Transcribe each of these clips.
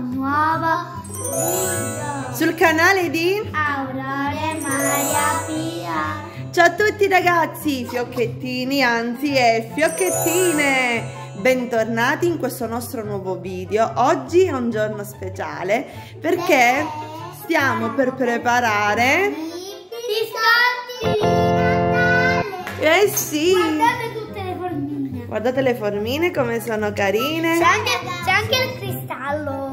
un nuovo video sul canale di Aurore Maria Pia. Ciao a tutti ragazzi, fiocchettini, anzi e fiocchettine! Bentornati in questo nostro nuovo video. Oggi è un giorno speciale perché stiamo per preparare... Biscotti di Natale. Eh sì! Guardate tutte le formine. Guardate le formine come sono carine. C'è anche, c'è anche il cristallo.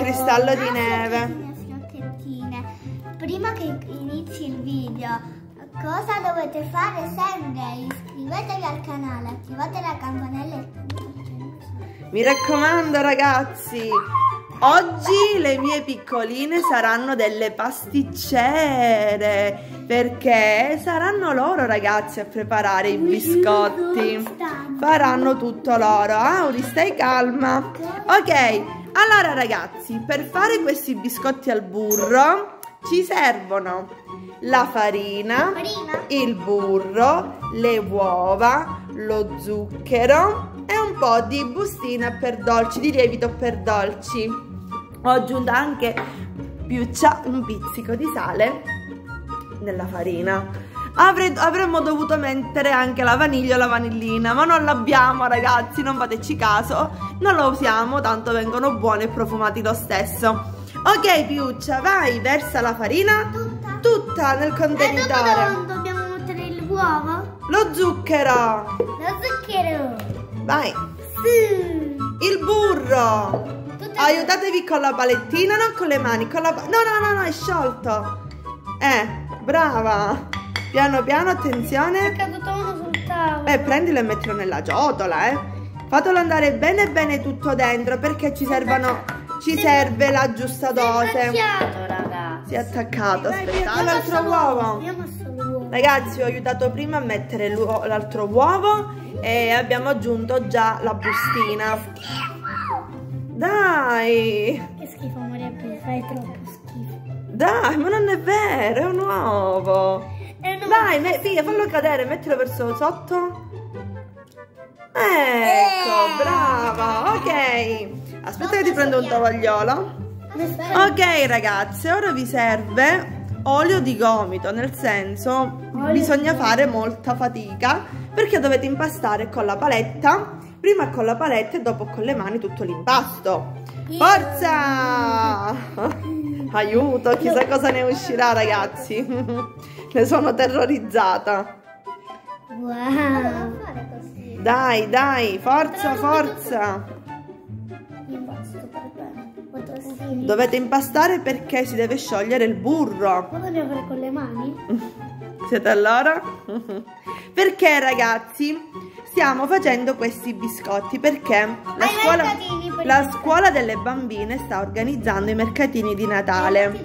Cristallo di neve. Prima che inizi il video, cosa dovete fare sempre? Iscrivetevi al canale, attivate la campanella Mi raccomando ragazzi, oggi le mie piccoline saranno delle pasticcere perché saranno loro ragazzi a preparare i biscotti. Faranno tutto loro. Auri, stai calma. Ok, allora ragazzi, per fare questi biscotti al burro ci servono la farina, Prima. il burro, le uova, lo zucchero e un po' di bustina per dolci, di lievito per dolci. Ho aggiunto anche un pizzico di sale nella farina. Avrei- avremmo dovuto mettere anche la vaniglia o la vanillina, ma non l'abbiamo ragazzi, non fateci caso, non la usiamo, tanto vengono buoni e profumati lo stesso. Ok Piuccia, vai, versa la farina Tutta. tutta nel E dopo contenitore. dove dobbiamo mettere l'uovo? Lo zucchero, Lo zucchero. vai, Sì. il burro. Tutte- Aiutatevi con la palettina, non con le mani, con la No, no, no, no, è sciolto. Eh, brava. Piano piano, È attenzione. caduto uno sul tavolo. Eh, prendilo e mettilo nella ciotola, eh. Fatelo andare bene bene tutto dentro perché ci servono ci serve la giusta dose. Attaccato, ragazzi. Si è attaccato, Dai, aspetta. io ho l'altro uovo. Ragazzi, ho aiutato prima a mettere l'altro uovo e abbiamo aggiunto già la bustina. Dai! Che schifo, Maria Pia, fai troppo schifo. Dai, ma non è vero, è un uovo. Dai, me- via, fallo cadere, mettilo verso sotto. Ecco, brava, ok. Aspetta che ti prendo un tovagliolo. Ok ragazzi, ora vi serve olio di gomito, nel senso bisogna fare molta fatica perché dovete impastare con la paletta, prima con la paletta e dopo con le mani tutto l'impasto. Forza! Aiuto, chissà cosa ne uscirà ragazzi. ne sono terrorizzata. Wow. Dai, dai, forza, forza. Dovete impastare perché si deve sciogliere il burro. Ma dobbiamo fare con le mani? Siete allora? Perché ragazzi stiamo facendo questi biscotti? Perché la scuola, la scuola delle bambine sta organizzando i mercatini di Natale.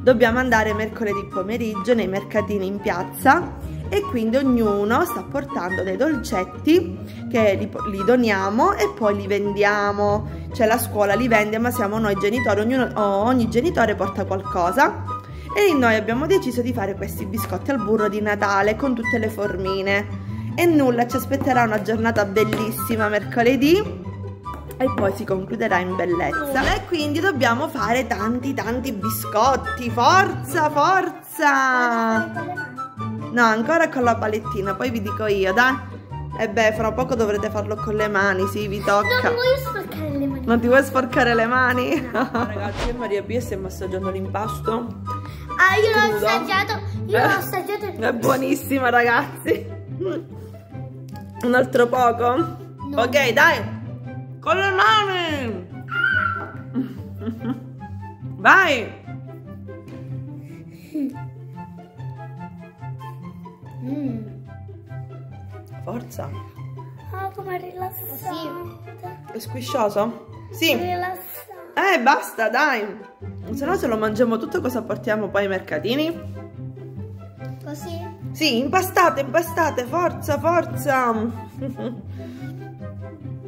Dobbiamo andare mercoledì pomeriggio nei mercatini in piazza e quindi ognuno sta portando dei dolcetti che li, li doniamo e poi li vendiamo. Cioè la scuola li vende ma siamo noi genitori, ognuno, ogni genitore porta qualcosa e noi abbiamo deciso di fare questi biscotti al burro di Natale con tutte le formine. E nulla, ci aspetterà una giornata bellissima mercoledì e poi si concluderà in bellezza. E quindi dobbiamo fare tanti tanti biscotti. Forza, forza! No, ancora con la palettina, poi vi dico io, dai. E beh, fra poco dovrete farlo con le mani, sì, vi tocca. Non voglio sporcare le mani. Non ti vuoi sporcare le mani? Ragazzi, io Maria Pia stiamo assaggiando l'impasto. Ah, io l'ho assaggiato. Io l'ho Eh. assaggiato. È buonissima, ragazzi. Un altro poco? No. Ok, dai. Con le mani. Vai. Mm. Forza. Ah, come rilassante. È squiscioso? Sì. Rilassante. Eh, basta, dai. Se no se lo mangiamo tutto cosa portiamo poi ai mercatini? Così? Sì, impastate, impastate, forza, forza.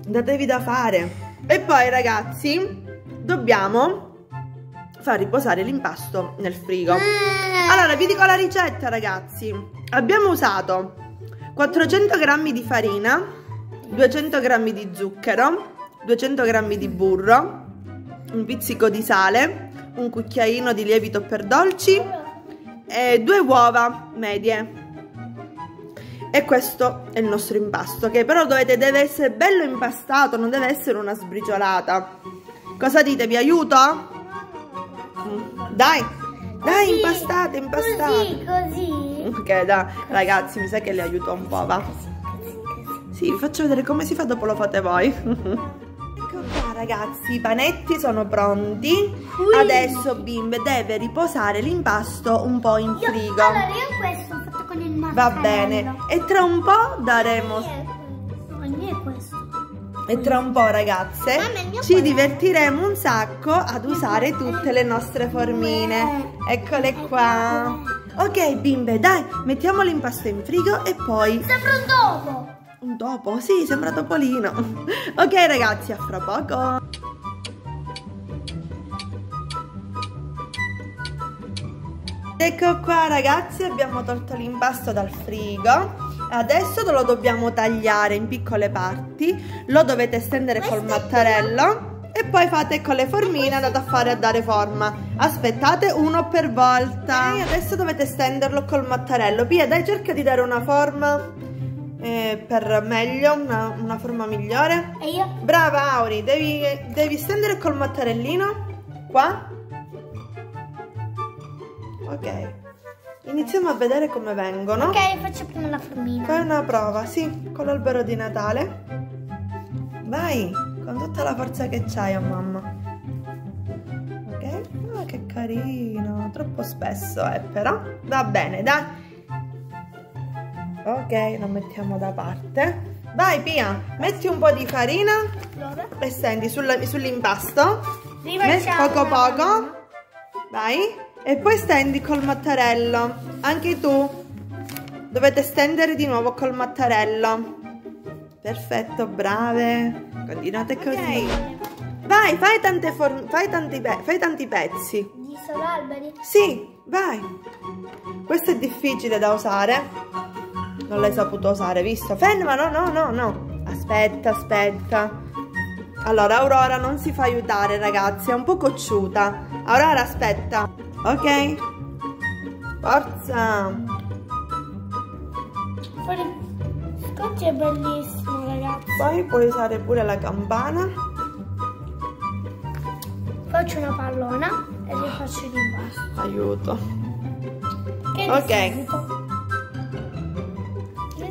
Datevi da fare. E poi ragazzi, dobbiamo far riposare l'impasto nel frigo. Eh. Allora, vi dico la ricetta ragazzi. Abbiamo usato 400 g di farina, 200 g di zucchero, 200 g di burro, un pizzico di sale, un cucchiaino di lievito per dolci e due uova medie. E questo è il nostro impasto, che però dovete, deve essere bello impastato, non deve essere una sbriciolata. Cosa dite? Vi aiuto? Dai, dai, Così, impastate, impastate. Così, così. Ok, dai, ragazzi, mi sa che le aiuto un po', va. Sì, vi faccio vedere come si fa, dopo lo fate voi. ecco qua, ragazzi, i panetti sono pronti. Adesso Bimbe deve riposare l'impasto un po' in Io, frigo. allora, io questo ho fatto con il Va mattarello. bene. E tra un po' daremo... E tra un po', ragazze, Mamma, ci divertiremo un sacco ad usare tutte le nostre formine. Eccole qua. Ok, bimbe, dai, mettiamo l'impasto in frigo e poi... Sembra un dopo. Un topo? Sì, sembra topolino. Ok, ragazzi, a fra poco. Ecco qua, ragazzi, abbiamo tolto l'impasto dal frigo. Adesso lo dobbiamo tagliare in piccole parti. Lo dovete stendere col mattarello. E poi fate con le formine andate a fare a dare forma. Aspettate uno per volta. E adesso dovete stenderlo col mattarello. Pia, dai, cerca di dare una forma eh, per meglio, una, una forma migliore. E io? Brava Auri, devi, devi stendere col mattarellino. Qua. Ok. Iniziamo a vedere come vengono. Ok, faccio prima la formina. Fai una prova, sì, con l'albero di Natale. Vai, con tutta la forza che c'hai, oh mamma. Ok? Ah, che carino. Troppo spesso, eh, però. Va bene, dai. Ok, lo mettiamo da parte. Vai, Pia, metti un po' di farina Dove? e stendi sull'impasto. Facciamo poco poco. Vai. E poi stendi col mattarello. Anche tu. Dovete stendere di nuovo col mattarello. Perfetto, brave. Continuate così. Vai, fai, tante fai, tanti fai tanti pezzi. Di solo alberi? Sì, vai. Questo è difficile da usare. Non l'hai saputo usare, visto? Ferma, no, no, no, no. Aspetta, aspetta. Allora, Aurora non si fa aiutare, ragazzi, è un po' cocciuta. Aurora, aspetta. Ok. Forza. Fuori. Scotch è bellissimo. Poi puoi usare pure la campana. Faccio una pallona e rifaccio l'impasto. Aiuto. Che Ok. disgusto.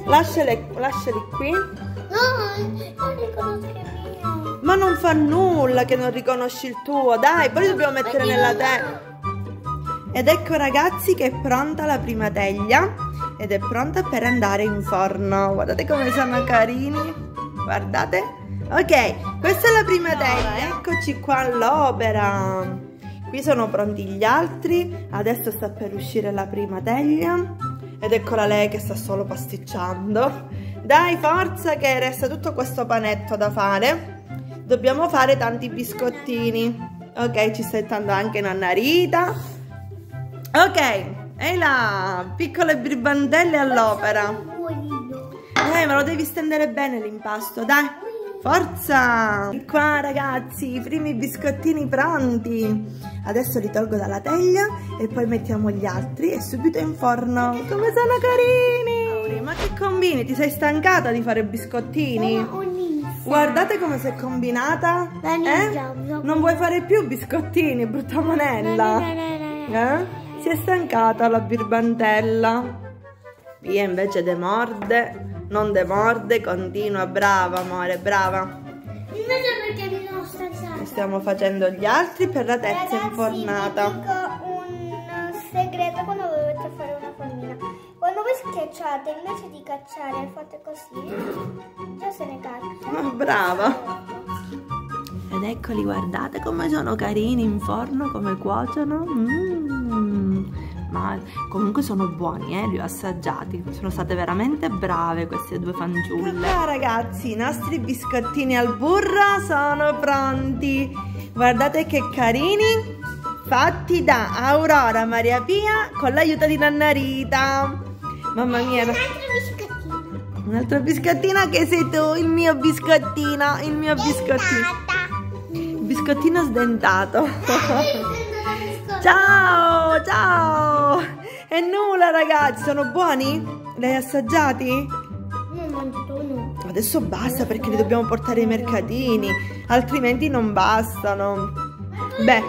Lasciali, lasciali qui. No, non riconosco il mio. Ma non fa nulla che non riconosci il tuo. Dai, poi li dobbiamo mettere nella teglia. Ed ecco ragazzi che è pronta la prima teglia ed è pronta per andare in forno. Guardate come sono carini. Guardate. Ok, questa è la prima teglia. Eccoci qua all'opera. Qui sono pronti gli altri. Adesso sta per uscire la prima teglia. Ed eccola lei che sta solo pasticciando. Dai, forza che resta tutto questo panetto da fare. Dobbiamo fare tanti biscottini. Ok, ci sta aiutando anche nonna Rita. Ok, e là, piccole bribandelle all'opera. Eh, ma lo devi stendere bene l'impasto, dai. Forza! Qua ragazzi, i primi biscottini pronti. Adesso li tolgo dalla teglia e poi mettiamo gli altri e subito in forno. Come sono carini! Ma che combini? Ti sei stancata di fare biscottini? Guardate come si è combinata. Eh? Non vuoi fare più biscottini, brutta monella. Eh? Si è stancata la birbantella. Pia invece demorde, non demorde, continua, brava amore, brava. Invece perché mi sono stancata. Stiamo facendo gli altri per la terza Ragazzi, infornata. vi dico un segreto quando dovete fare una formina. Quando voi schiacciate, invece di cacciare, fate così, già se ne caccia. Ma brava. Ed eccoli, guardate come sono carini in forno, come cuociono. Mm. Ma comunque sono buoni, eh? li ho assaggiati. Sono state veramente brave queste due fanciulle. Ah, ragazzi, i nostri biscottini al burro sono pronti. Guardate che carini. Fatti da Aurora Maria Pia con l'aiuto di Nonna Rita. Mamma mia, Un altro biscottino. un altro biscottino che sei tu, il mio biscottino, il mio biscottino. Biscottino sdentato. ciao, ciao. Nulla ragazzi, sono buoni? Li hai assaggiati? Mangiato uno. Adesso basta perché li dobbiamo portare ai mercatini, altrimenti non bastano. Beh,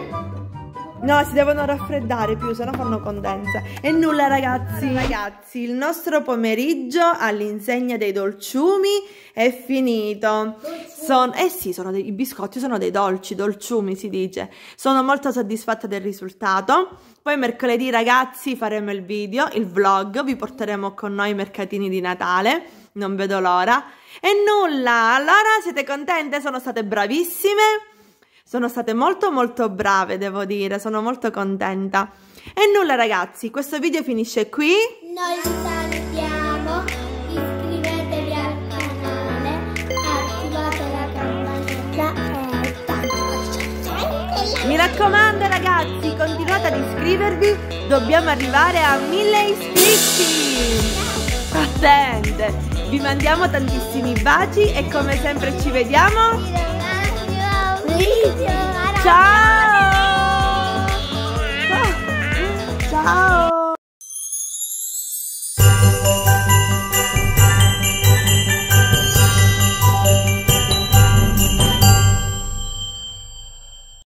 No, si devono raffreddare più, se no fanno condensa. E nulla ragazzi, ragazzi, il nostro pomeriggio all'insegna dei dolciumi è finito. Son, eh sì, sono dei, i biscotti sono dei dolci, dolciumi si dice. Sono molto soddisfatta del risultato. Poi mercoledì ragazzi faremo il video, il vlog, vi porteremo con noi ai mercatini di Natale, non vedo l'ora. E nulla, allora siete contente? Sono state bravissime? Sono state molto molto brave, devo dire, sono molto contenta. E nulla ragazzi, questo video finisce qui. Noi salutiamo, iscrivetevi al canale, attivate la campanella e tanto Mi raccomando ragazzi, continuate ad iscrivervi, dobbiamo arrivare a mille iscritti. Attente, vi mandiamo tantissimi baci e come sempre ci vediamo. Ciao! Ciao!